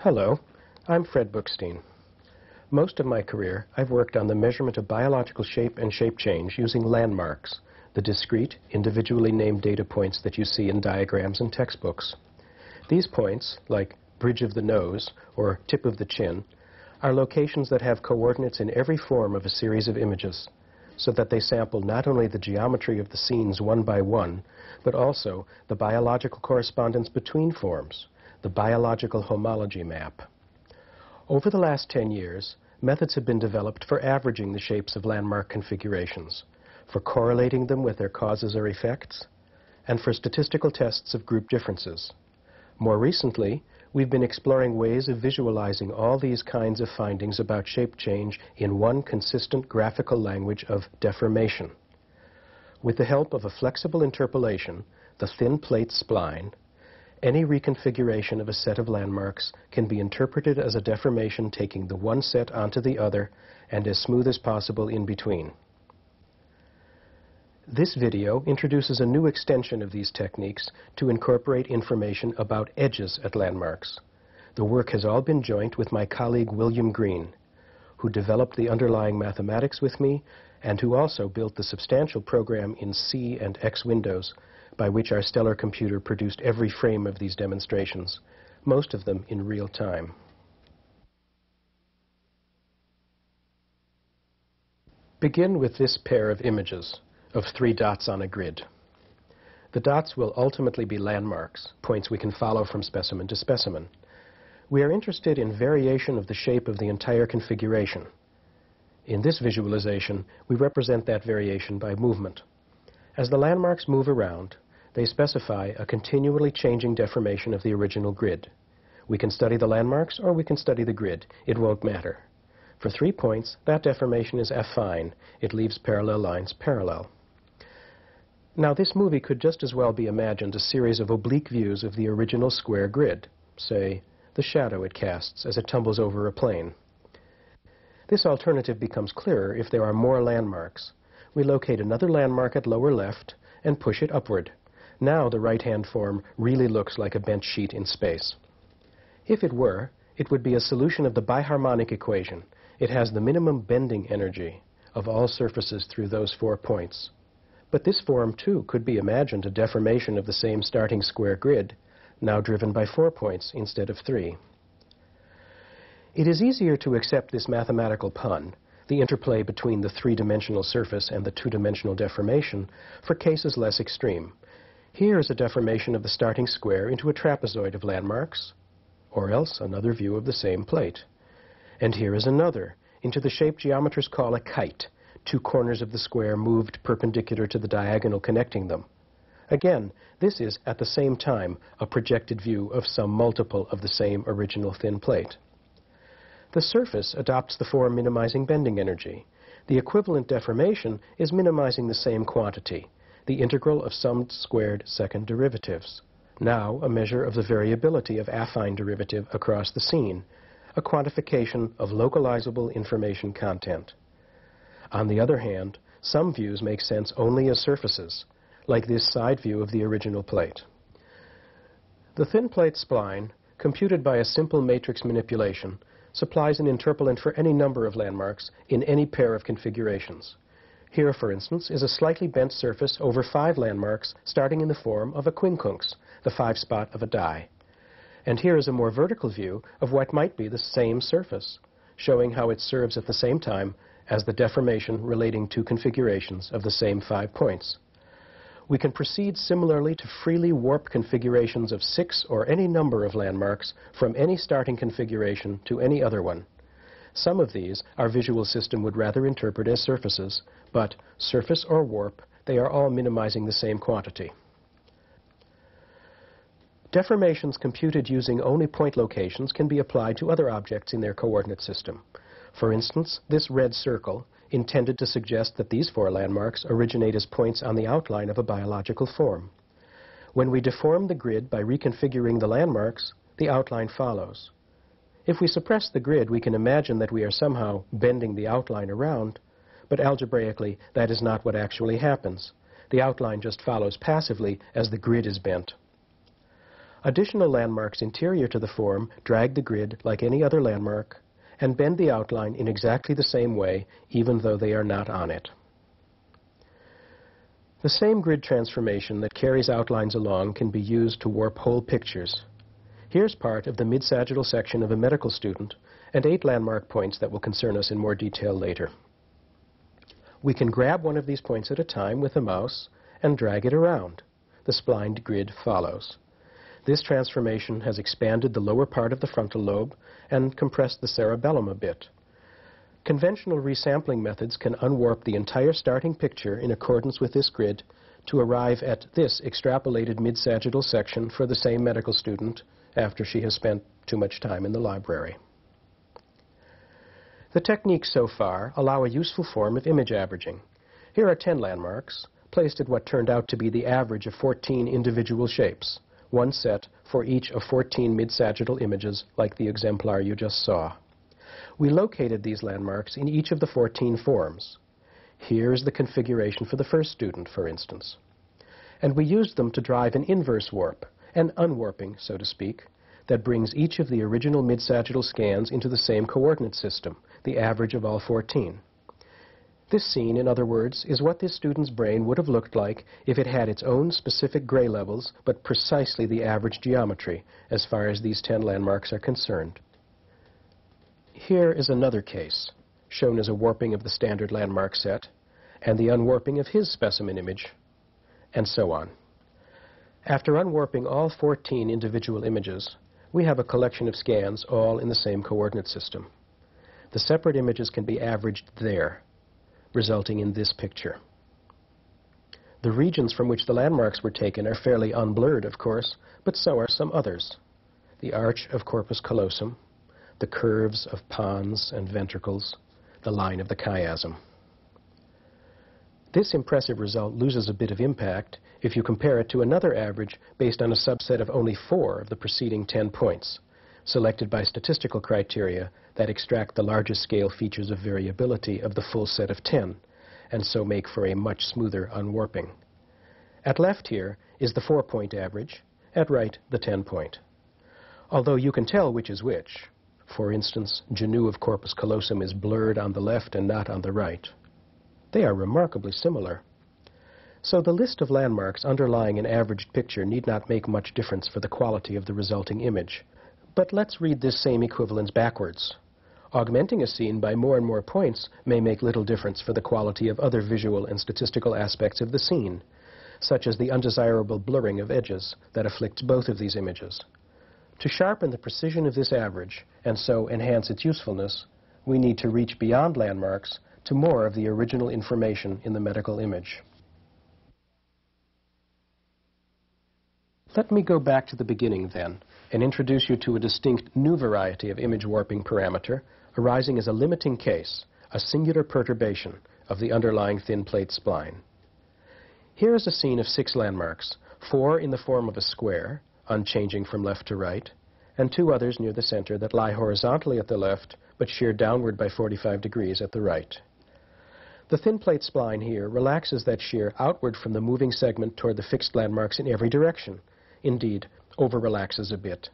Hello, I'm Fred Bookstein. Most of my career, I've worked on the measurement of biological shape and shape change using landmarks, the discrete, individually named data points that you see in diagrams and textbooks. These points, like bridge of the nose or tip of the chin, are locations that have coordinates in every form of a series of images, so that they sample not only the geometry of the scenes one by one, but also the biological correspondence between forms, the biological homology map. Over the last 10 years, methods have been developed for averaging the shapes of landmark configurations, for correlating them with their causes or effects, and for statistical tests of group differences. More recently, we've been exploring ways of visualizing all these kinds of findings about shape change in one consistent graphical language of deformation. With the help of a flexible interpolation, the thin plate spline, any reconfiguration of a set of landmarks can be interpreted as a deformation taking the one set onto the other and as smooth as possible in between. This video introduces a new extension of these techniques to incorporate information about edges at landmarks. The work has all been joint with my colleague William Green, who developed the underlying mathematics with me and who also built the substantial program in C and X windows by which our stellar computer produced every frame of these demonstrations, most of them in real time. Begin with this pair of images of three dots on a grid. The dots will ultimately be landmarks, points we can follow from specimen to specimen. We are interested in variation of the shape of the entire configuration. In this visualization, we represent that variation by movement. As the landmarks move around, they specify a continually changing deformation of the original grid. We can study the landmarks or we can study the grid. It won't matter. For three points, that deformation is affine. It leaves parallel lines parallel. Now, this movie could just as well be imagined a series of oblique views of the original square grid, say, the shadow it casts as it tumbles over a plane. This alternative becomes clearer if there are more landmarks. We locate another landmark at lower left and push it upward. Now the right-hand form really looks like a bent sheet in space. If it were, it would be a solution of the biharmonic equation. It has the minimum bending energy of all surfaces through those four points. But this form, too, could be imagined a deformation of the same starting square grid, now driven by four points instead of three. It is easier to accept this mathematical pun, the interplay between the three-dimensional surface and the two-dimensional deformation, for cases less extreme. Here is a deformation of the starting square into a trapezoid of landmarks, or else another view of the same plate. And here is another, into the shape geometers call a kite, two corners of the square moved perpendicular to the diagonal connecting them. Again, this is, at the same time, a projected view of some multiple of the same original thin plate. The surface adopts the form minimizing bending energy. The equivalent deformation is minimizing the same quantity, the integral of summed squared second derivatives. Now, a measure of the variability of affine derivative across the scene, a quantification of localizable information content. On the other hand, some views make sense only as surfaces, like this side view of the original plate. The thin plate spline, computed by a simple matrix manipulation, supplies an interpolant for any number of landmarks in any pair of configurations. Here, for instance, is a slightly bent surface over five landmarks starting in the form of a quincunx, the five spot of a die. And here is a more vertical view of what might be the same surface, showing how it serves at the same time as the deformation relating two configurations of the same five points. We can proceed similarly to freely warp configurations of six or any number of landmarks from any starting configuration to any other one. Some of these our visual system would rather interpret as surfaces, but surface or warp, they are all minimizing the same quantity. Deformations computed using only point locations can be applied to other objects in their coordinate system. For instance, this red circle, intended to suggest that these four landmarks originate as points on the outline of a biological form. When we deform the grid by reconfiguring the landmarks, the outline follows. If we suppress the grid, we can imagine that we are somehow bending the outline around, but algebraically, that is not what actually happens. The outline just follows passively as the grid is bent. Additional landmarks interior to the form drag the grid like any other landmark and bend the outline in exactly the same way, even though they are not on it. The same grid transformation that carries outlines along can be used to warp whole pictures. Here's part of the mid-sagittal section of a medical student and eight landmark points that will concern us in more detail later. We can grab one of these points at a time with a mouse and drag it around. The splined grid follows. This transformation has expanded the lower part of the frontal lobe and compressed the cerebellum a bit. Conventional resampling methods can unwarp the entire starting picture in accordance with this grid to arrive at this extrapolated mid-sagittal section for the same medical student after she has spent too much time in the library. The techniques so far allow a useful form of image averaging. Here are 10 landmarks, placed at what turned out to be the average of 14 individual shapes one set for each of 14 mid-sagittal images like the exemplar you just saw. We located these landmarks in each of the 14 forms. Here's the configuration for the first student, for instance. And we used them to drive an inverse warp, an unwarping, so to speak, that brings each of the original mid-sagittal scans into the same coordinate system, the average of all 14. This scene, in other words, is what this student's brain would have looked like if it had its own specific gray levels, but precisely the average geometry, as far as these 10 landmarks are concerned. Here is another case, shown as a warping of the standard landmark set, and the unwarping of his specimen image, and so on. After unwarping all 14 individual images, we have a collection of scans all in the same coordinate system. The separate images can be averaged there, resulting in this picture. The regions from which the landmarks were taken are fairly unblurred, of course, but so are some others. The arch of corpus callosum, the curves of pons and ventricles, the line of the chiasm. This impressive result loses a bit of impact if you compare it to another average based on a subset of only four of the preceding 10 points, selected by statistical criteria that extract the largest scale features of variability of the full set of 10, and so make for a much smoother unwarping. At left here is the four-point average, at right the 10-point. Although you can tell which is which, for instance, genu of corpus callosum is blurred on the left and not on the right. They are remarkably similar. So the list of landmarks underlying an averaged picture need not make much difference for the quality of the resulting image. But let's read this same equivalence backwards. Augmenting a scene by more and more points may make little difference for the quality of other visual and statistical aspects of the scene, such as the undesirable blurring of edges that afflicts both of these images. To sharpen the precision of this average, and so enhance its usefulness, we need to reach beyond landmarks to more of the original information in the medical image. Let me go back to the beginning, then, and introduce you to a distinct new variety of image warping parameter arising as a limiting case, a singular perturbation of the underlying thin plate spline. Here is a scene of six landmarks, four in the form of a square, unchanging from left to right, and two others near the center that lie horizontally at the left but shear downward by 45 degrees at the right. The thin plate spline here relaxes that shear outward from the moving segment toward the fixed landmarks in every direction, indeed, over-relaxes a bit.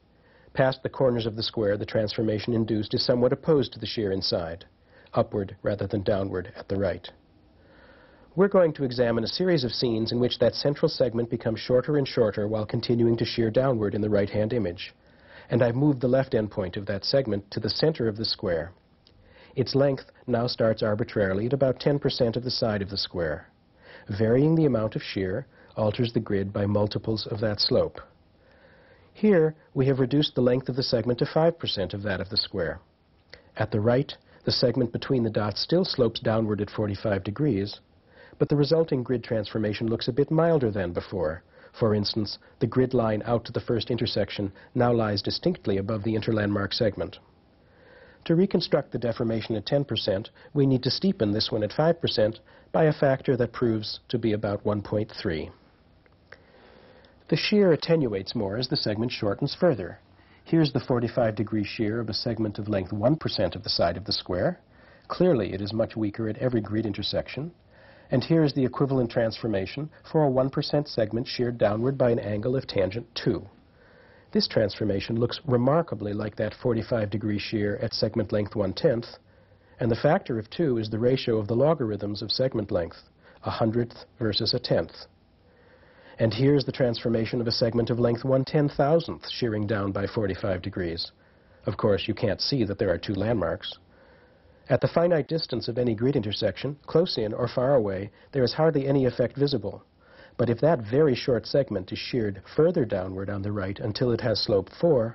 Past the corners of the square, the transformation induced is somewhat opposed to the shear inside, upward rather than downward at the right. We're going to examine a series of scenes in which that central segment becomes shorter and shorter while continuing to shear downward in the right-hand image. And I've moved the left endpoint of that segment to the center of the square. Its length now starts arbitrarily at about 10% of the side of the square. Varying the amount of shear alters the grid by multiples of that slope. Here, we have reduced the length of the segment to 5% of that of the square. At the right, the segment between the dots still slopes downward at 45 degrees, but the resulting grid transformation looks a bit milder than before. For instance, the grid line out to the first intersection now lies distinctly above the interlandmark segment. To reconstruct the deformation at 10%, we need to steepen this one at 5% by a factor that proves to be about 1.3. The shear attenuates more as the segment shortens further. Here's the 45 degree shear of a segment of length 1% of the side of the square. Clearly, it is much weaker at every grid intersection. And here is the equivalent transformation for a 1% segment sheared downward by an angle of tangent 2. This transformation looks remarkably like that 45 degree shear at segment length 1 tenth, and the factor of 2 is the ratio of the logarithms of segment length, a hundredth versus a tenth. And here's the transformation of a segment of length 1 ten-thousandth shearing down by 45 degrees. Of course, you can't see that there are two landmarks. At the finite distance of any grid intersection, close in or far away, there is hardly any effect visible. But if that very short segment is sheared further downward on the right until it has slope 4,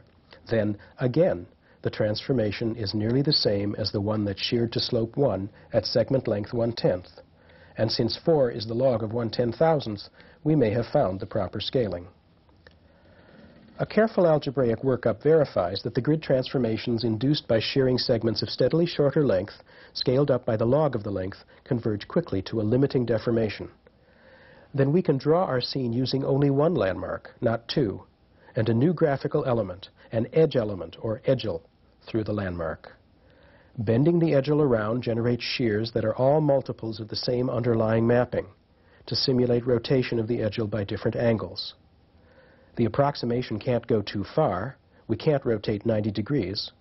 then, again, the transformation is nearly the same as the one that sheared to slope 1 at segment length 1 tenth. And since 4 is the log of 1 ten-thousandth, we may have found the proper scaling. A careful algebraic workup verifies that the grid transformations induced by shearing segments of steadily shorter length, scaled up by the log of the length, converge quickly to a limiting deformation. Then we can draw our scene using only one landmark, not two, and a new graphical element, an edge element, or edgel, through the landmark. Bending the edgel around generates shears that are all multiples of the same underlying mapping to simulate rotation of the edgel by different angles. The approximation can't go too far. We can't rotate 90 degrees.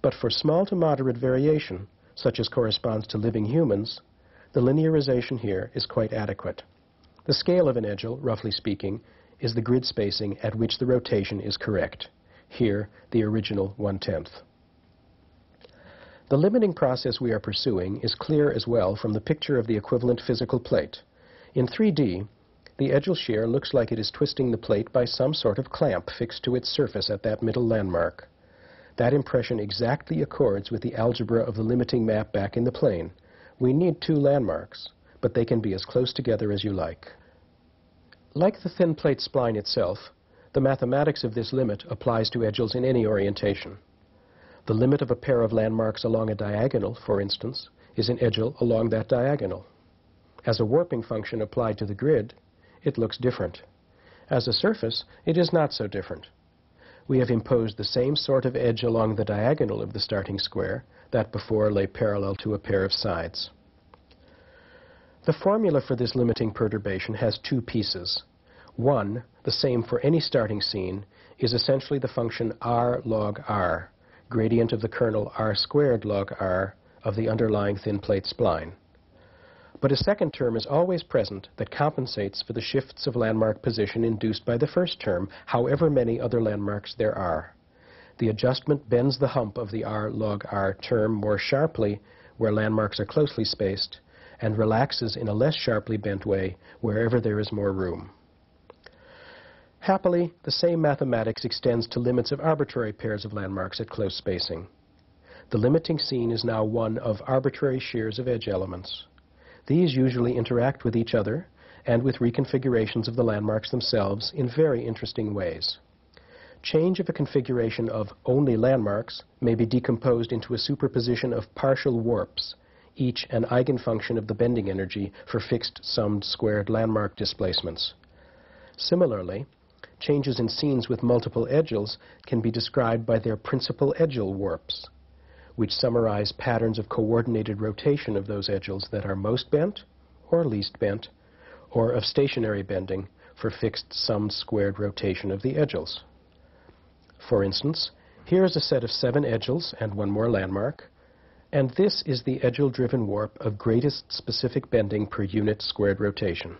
But for small to moderate variation, such as corresponds to living humans, the linearization here is quite adequate. The scale of an edgel, roughly speaking, is the grid spacing at which the rotation is correct. Here, the original one-tenth. The limiting process we are pursuing is clear as well from the picture of the equivalent physical plate. In 3D, the edgel shear looks like it is twisting the plate by some sort of clamp fixed to its surface at that middle landmark. That impression exactly accords with the algebra of the limiting map back in the plane. We need two landmarks, but they can be as close together as you like. Like the thin plate spline itself, the mathematics of this limit applies to edgels in any orientation. The limit of a pair of landmarks along a diagonal, for instance, is an edgel along that diagonal. As a warping function applied to the grid, it looks different. As a surface, it is not so different. We have imposed the same sort of edge along the diagonal of the starting square that before lay parallel to a pair of sides. The formula for this limiting perturbation has two pieces. One, the same for any starting scene, is essentially the function r log r, gradient of the kernel r squared log r of the underlying thin plate spline. But a second term is always present that compensates for the shifts of landmark position induced by the first term, however many other landmarks there are. The adjustment bends the hump of the r log r term more sharply where landmarks are closely spaced, and relaxes in a less sharply bent way wherever there is more room. Happily, the same mathematics extends to limits of arbitrary pairs of landmarks at close spacing. The limiting scene is now one of arbitrary shears of edge elements. These usually interact with each other and with reconfigurations of the landmarks themselves in very interesting ways. Change of a configuration of only landmarks may be decomposed into a superposition of partial warps, each an eigenfunction of the bending energy for fixed summed squared landmark displacements. Similarly, changes in scenes with multiple edgels can be described by their principal edgel warps, which summarize patterns of coordinated rotation of those edgels that are most bent or least bent, or of stationary bending for fixed summed squared rotation of the edgels. For instance, here is a set of seven edgels and one more landmark, and this is the edgel-driven warp of greatest specific bending per unit squared rotation.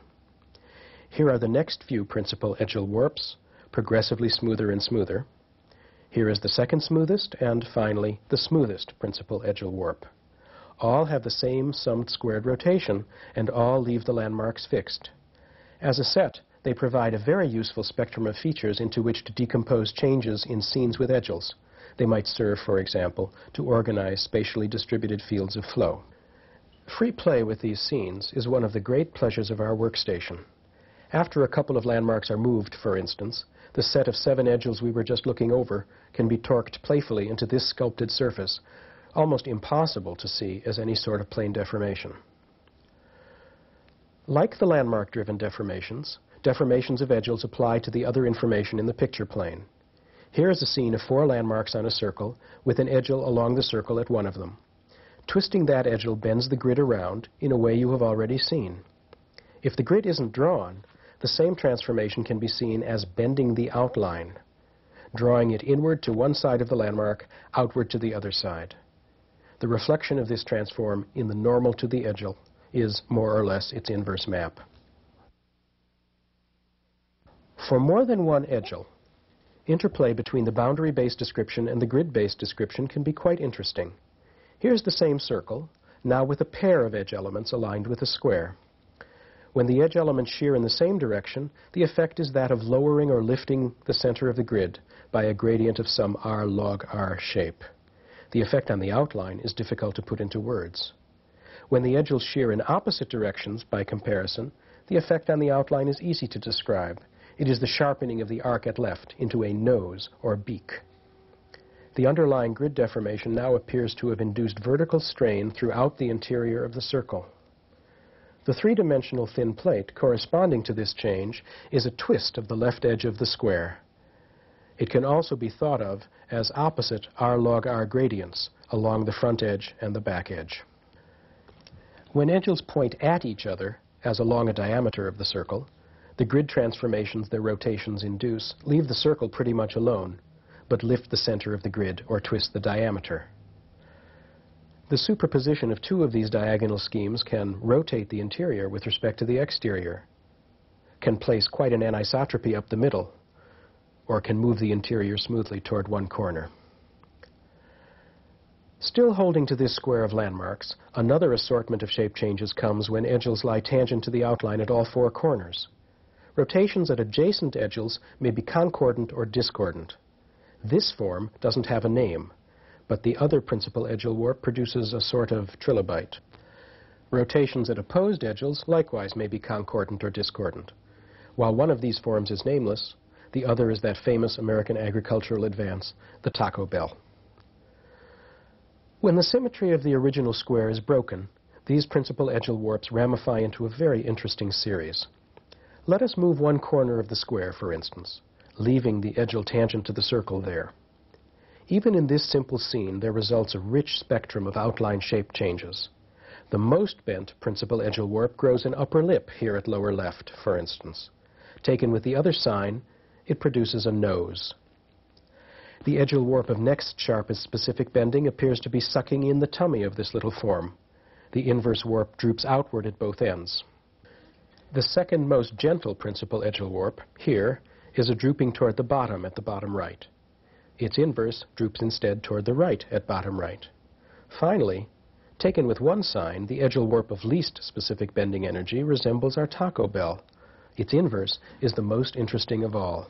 Here are the next few principal edgel warps, progressively smoother and smoother. Here is the second smoothest, and finally, the smoothest principal edgel warp. All have the same summed squared rotation, and all leave the landmarks fixed. As a set, they provide a very useful spectrum of features into which to decompose changes in scenes with edgels. They might serve, for example, to organize spatially distributed fields of flow. Free play with these scenes is one of the great pleasures of our workstation. After a couple of landmarks are moved, for instance, the set of seven edgels we were just looking over can be torqued playfully into this sculpted surface, almost impossible to see as any sort of plane deformation. Like the landmark-driven deformations, deformations of edgels apply to the other information in the picture plane. Here is a scene of four landmarks on a circle, with an edgel along the circle at one of them. Twisting that edgel bends the grid around in a way you have already seen. If the grid isn't drawn, the same transformation can be seen as bending the outline. drawing it inward to one side of the landmark, outward to the other side. The reflection of this transform in the normal to the edgel is more or less its inverse map. For more than one edgel, interplay between the boundary-based description and the grid-based description can be quite interesting. Here's the same circle, now with a pair of edge elements aligned with a square. When the edge elements shear in the same direction, the effect is that of lowering or lifting the center of the grid by a gradient of some r log r shape. The effect on the outline is difficult to put into words. When the edges shear in opposite directions, by comparison, the effect on the outline is easy to describe. It is the sharpening of the arc at left into a nose or beak. The underlying grid deformation now appears to have induced vertical strain throughout the interior of the circle. The three-dimensional thin plate corresponding to this change is a twist of the left edge of the square. It can also be thought of as opposite r log r gradients along the front edge and the back edge. When edges point at each other, as along a diameter of the circle, the grid transformations their rotations induce leave the circle pretty much alone, but lift the center of the grid or twist the diameter. The superposition of two of these diagonal schemes can rotate the interior with respect to the exterior, can place quite an anisotropy up the middle, or can move the interior smoothly toward one corner. Still holding to this square of landmarks, another assortment of shape changes comes when edges lie tangent to the outline at all four corners. Rotations at adjacent edges may be concordant or discordant. This form doesn't have a name, but the other principal edgel warp produces a sort of trilobite. Rotations at opposed edgels likewise may be concordant or discordant. While one of these forms is nameless, the other is that famous American agricultural advance, the Taco Bell. When the symmetry of the original square is broken, these principal edgel warps ramify into a very interesting series. Let us move one corner of the square, for instance, leaving the edgel tangent to the circle there. Even in this simple scene, there results a rich spectrum of outline shape changes. The most bent principal edgel warp grows an upper lip here at lower left, for instance. Taken with the other sign, it produces a nose. The edgel warp of next sharpest specific bending appears to be sucking in the tummy of this little form. The inverse warp droops outward at both ends. The second most gentle principal edgel warp, here, is a drooping toward the bottom at the bottom right. Its inverse droops instead toward the right at bottom right. Finally, taken with one sign, the edgel warp of least specific bending energy resembles our Taco Bell. Its inverse is the most interesting of all.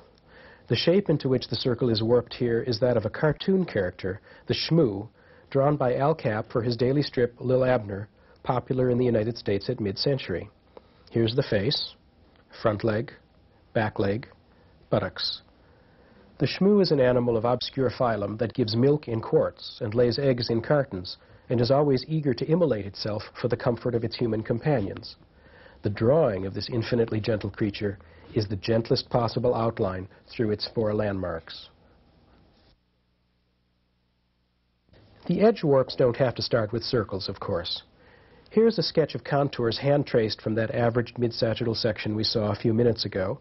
The shape into which the circle is warped here is that of a cartoon character, the Shmoo, drawn by Al Capp for his daily strip Lil Abner, popular in the United States at mid-century. Here's the face, front leg, back leg, buttocks. The shmoo is an animal of obscure phylum that gives milk in quarts and lays eggs in cartons and is always eager to immolate itself for the comfort of its human companions. The drawing of this infinitely gentle creature is the gentlest possible outline through its four landmarks. The edge warps don't have to start with circles, of course. Here's a sketch of contours hand-traced from that averaged mid-sagittal section we saw a few minutes ago,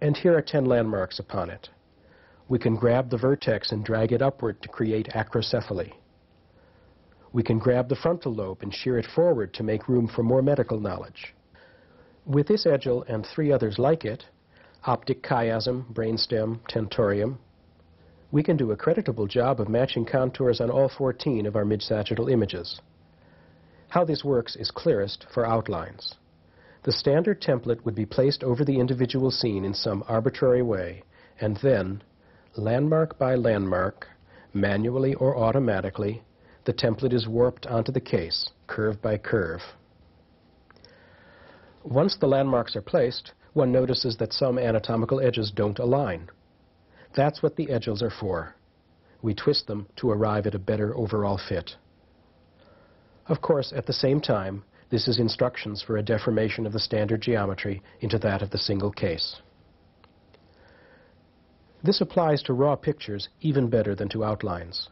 and here are 10 landmarks upon it we can grab the vertex and drag it upward to create acrocephaly. We can grab the frontal lobe and shear it forward to make room for more medical knowledge. With this edgel and three others like it, optic chiasm, brainstem, tentorium, we can do a creditable job of matching contours on all 14 of our mid-sagittal images. How this works is clearest for outlines. The standard template would be placed over the individual scene in some arbitrary way, and then landmark by landmark, manually or automatically, the template is warped onto the case, curve by curve. Once the landmarks are placed, one notices that some anatomical edges don't align. That's what the edges are for. We twist them to arrive at a better overall fit. Of course, at the same time, this is instructions for a deformation of the standard geometry into that of the single case. This applies to raw pictures even better than to outlines.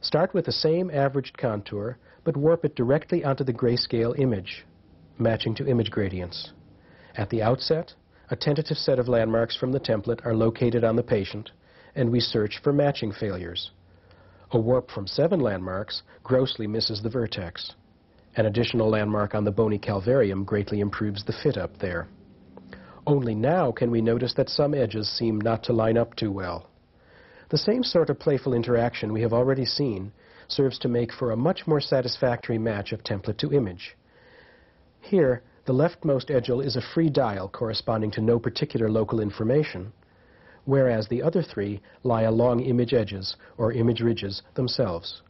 Start with the same averaged contour, but warp it directly onto the grayscale image, matching to image gradients. At the outset, a tentative set of landmarks from the template are located on the patient, and we search for matching failures. A warp from seven landmarks grossly misses the vertex. An additional landmark on the bony calvarium greatly improves the fit up there. Only now can we notice that some edges seem not to line up too well. The same sort of playful interaction we have already seen serves to make for a much more satisfactory match of template to image. Here, the leftmost edgel is a free dial corresponding to no particular local information, whereas the other three lie along image edges or image ridges themselves.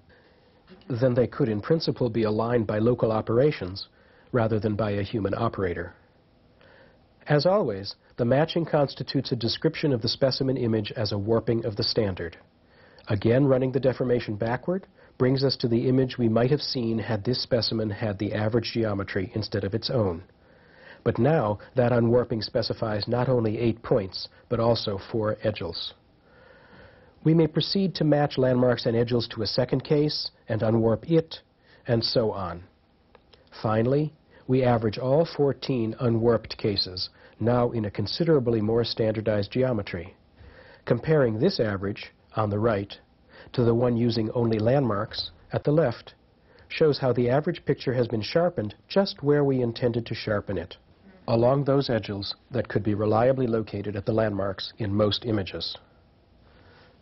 Then they could in principle be aligned by local operations rather than by a human operator. As always, the matching constitutes a description of the specimen image as a warping of the standard. Again, running the deformation backward brings us to the image we might have seen had this specimen had the average geometry instead of its own. But now, that unwarping specifies not only eight points, but also four edgels. We may proceed to match landmarks and edgels to a second case and unwarp it, and so on. Finally, we average all 14 unwarped cases, now in a considerably more standardized geometry. Comparing this average, on the right, to the one using only landmarks, at the left, shows how the average picture has been sharpened just where we intended to sharpen it, along those edges that could be reliably located at the landmarks in most images.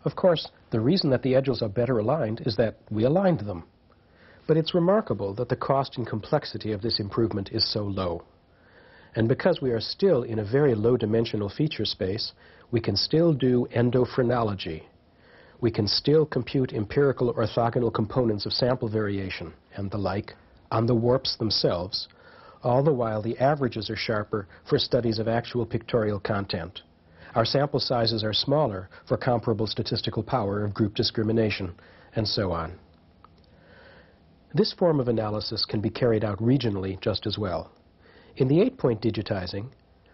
Of course, the reason that the edges are better aligned is that we aligned them. But it's remarkable that the cost and complexity of this improvement is so low. And because we are still in a very low-dimensional feature space, we can still do endophrenology. We can still compute empirical orthogonal components of sample variation and the like on the warps themselves, all the while the averages are sharper for studies of actual pictorial content. Our sample sizes are smaller for comparable statistical power of group discrimination, and so on. This form of analysis can be carried out regionally just as well. In the eight-point digitizing,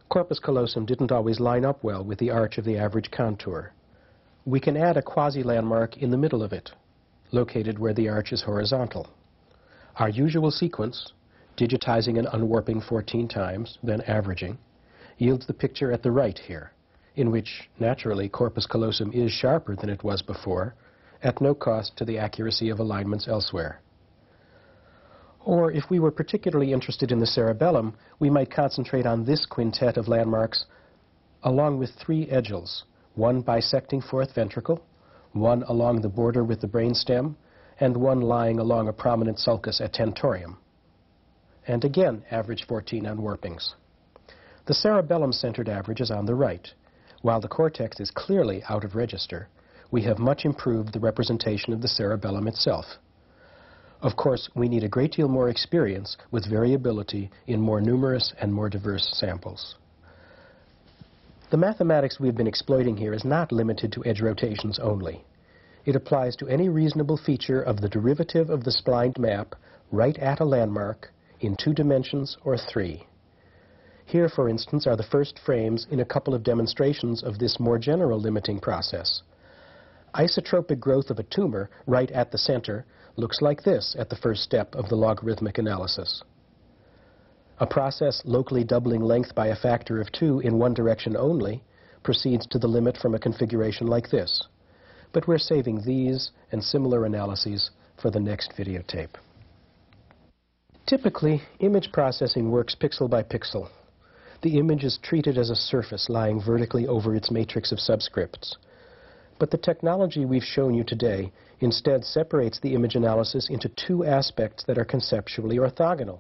corpus callosum didn't always line up well with the arch of the average contour. We can add a quasi-landmark in the middle of it, located where the arch is horizontal. Our usual sequence, digitizing and unwarping 14 times, then averaging, yields the picture at the right here, in which, naturally, corpus callosum is sharper than it was before, at no cost to the accuracy of alignments elsewhere. Or if we were particularly interested in the cerebellum, we might concentrate on this quintet of landmarks along with three edgels, one bisecting fourth ventricle, one along the border with the brainstem, and one lying along a prominent sulcus at tentorium. And again, average 14 unwarpings. The cerebellum-centered average is on the right. While the cortex is clearly out of register, we have much improved the representation of the cerebellum itself. Of course, we need a great deal more experience with variability in more numerous and more diverse samples. The mathematics we've been exploiting here is not limited to edge rotations only. It applies to any reasonable feature of the derivative of the splined map right at a landmark in two dimensions or three. Here, for instance, are the first frames in a couple of demonstrations of this more general limiting process. Isotropic growth of a tumor right at the center looks like this at the first step of the logarithmic analysis. A process locally doubling length by a factor of 2 in one direction only proceeds to the limit from a configuration like this. But we're saving these and similar analyses for the next videotape. Typically, image processing works pixel by pixel. The image is treated as a surface lying vertically over its matrix of subscripts. But the technology we've shown you today instead separates the image analysis into two aspects that are conceptually orthogonal.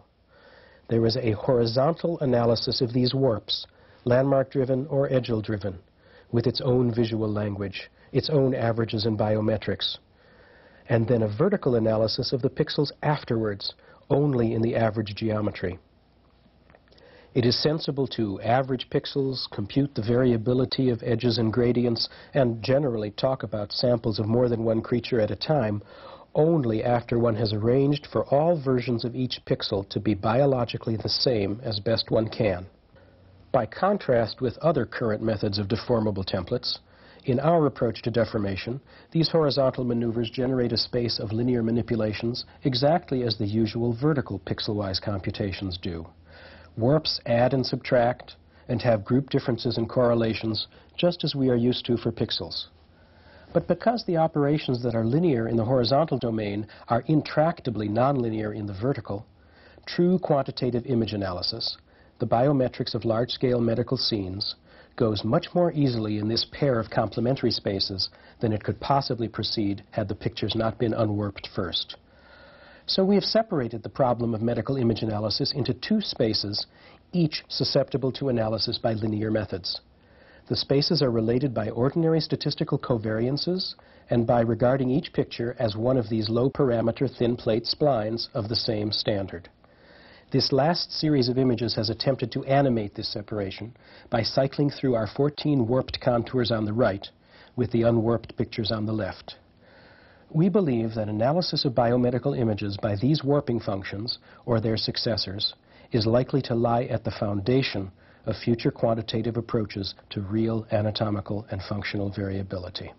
There is a horizontal analysis of these warps, landmark-driven or edgel-driven, with its own visual language, its own averages and biometrics. And then a vertical analysis of the pixels afterwards, only in the average geometry. It is sensible to average pixels, compute the variability of edges and gradients, and generally talk about samples of more than one creature at a time only after one has arranged for all versions of each pixel to be biologically the same as best one can. By contrast with other current methods of deformable templates, in our approach to deformation, these horizontal maneuvers generate a space of linear manipulations exactly as the usual vertical pixel-wise computations do. Warps add and subtract and have group differences and correlations just as we are used to for pixels. But because the operations that are linear in the horizontal domain are intractably nonlinear in the vertical, true quantitative image analysis, the biometrics of large-scale medical scenes, goes much more easily in this pair of complementary spaces than it could possibly proceed had the pictures not been unwarped first. So we have separated the problem of medical image analysis into two spaces, each susceptible to analysis by linear methods. The spaces are related by ordinary statistical covariances and by regarding each picture as one of these low-parameter thin plate splines of the same standard. This last series of images has attempted to animate this separation by cycling through our 14 warped contours on the right with the unwarped pictures on the left. We believe that analysis of biomedical images by these warping functions, or their successors, is likely to lie at the foundation of future quantitative approaches to real anatomical and functional variability.